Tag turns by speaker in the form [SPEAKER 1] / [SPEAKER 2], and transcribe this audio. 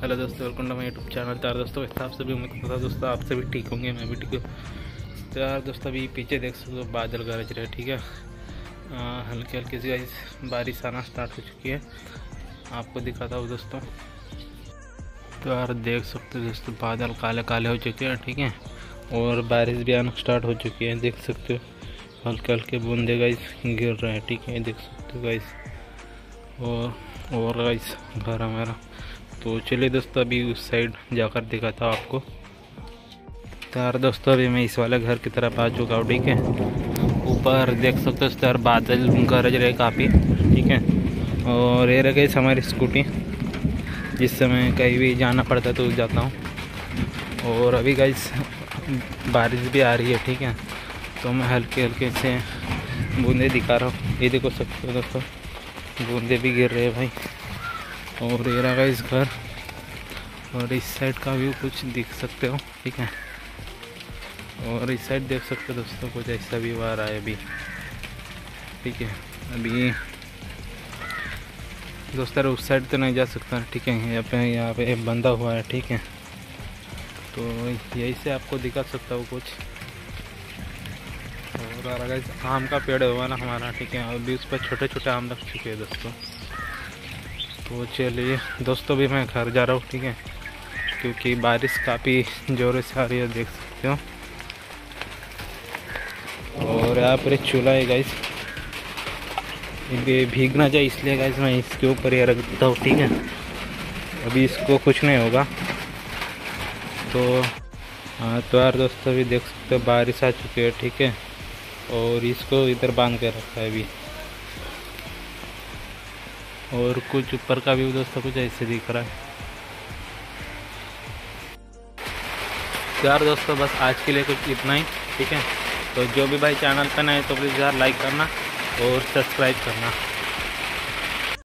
[SPEAKER 1] Hello दोस्तों welcome to my YouTube channel यार दोस्तों वैसे आप सभी उम्मीद करता दोस्तों आप सभी ठीक होंगे, मैं भी ठीक हूँ। तो यार दोस्तों, अभी पीछे देख सकते हो, बादल गरज रहे ठीक है? हल्की हल्की सी गाइस बारिश आना स्टार्ट हो चुकी है। आपको दिखाता हूँ दोस्तों। तो यार देख सकते हो दोस्तों, बादल काले काले हो चुके हैं, ठीक है? और बारिश भी आना स्टार्ट हो चुकी है, देख सकते हो। हल्के हल्के बूंदे गाइस गिर रहे हैं, ठीक है? देख सकते हो गाइस और और गाइस घर हमारा तो चलिए दोस्तों, अभी उस साइड जाकर दिखाता हूँ आपको। तो यार दोस्तों, अभी मैं इस वाले घर की तरफ़ आ चुका हूँ, ठीक है? ऊपर देख सकते हो यार बादल गरज रहे काफ़ी, ठीक है? और ये रह गई हमारी स्कूटी जिस समय कहीं भी जाना पड़ता तो जाता हूँ। और अभी गाइस बारिश भी आ रही है, ठीक है? तो मैं हल्के हल्के से बूंदे दिखा रहा हूँ। ये देखो सकते हो दोस्तों, बूंदे भी गिर रहे हैं भाई। और ये रहा इस घर। और इस साइड का व्यू कुछ दिख सकते हो, ठीक है? और इस साइड देख सकते हो दोस्तों, कुछ ऐसा व्यू आ रहा है अभी। ठीक है, अभी दोस्तों उस साइड तो नहीं जा सकता, ठीक है? यहाँ पे यहाँ पे बंदा हुआ है, ठीक है? तो यही से आपको दिखा सकता हूँ कुछ। और आम का पेड़ हुआ ना हमारा, ठीक है? अभी उस पर छोटे छोटे आम रख चुके हैं दोस्तों। तो चलिए, दोस्तों भी मैं घर जा रहा हूँ, ठीक है? क्योंकि बारिश काफ़ी ज़ोरों से आ रही है, देख सकते हो। और यहाँ पर चूल्हा है गाइस ये भीगना चाहिए, इसलिए गाइस मैं इसके ऊपर ये रख देता हूँ, ठीक है? अभी इसको कुछ नहीं होगा। तो हाँ तो यार, दोस्तों, अभी देख सकते हो, बारिश आ चुकी है, ठीक है? और इसको इधर बाँध के रखा है अभी। और कुछ ऊपर का व्यू दोस्तों कुछ ऐसे दिख रहा है। यार दोस्तों, बस आज के लिए कुछ इतना ही, ठीक है? तो जो भी भाई चैनल पर नए तो प्लीज़ यार लाइक करना और सब्सक्राइब करना।